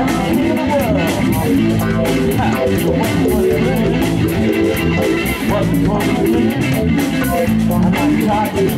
I'm not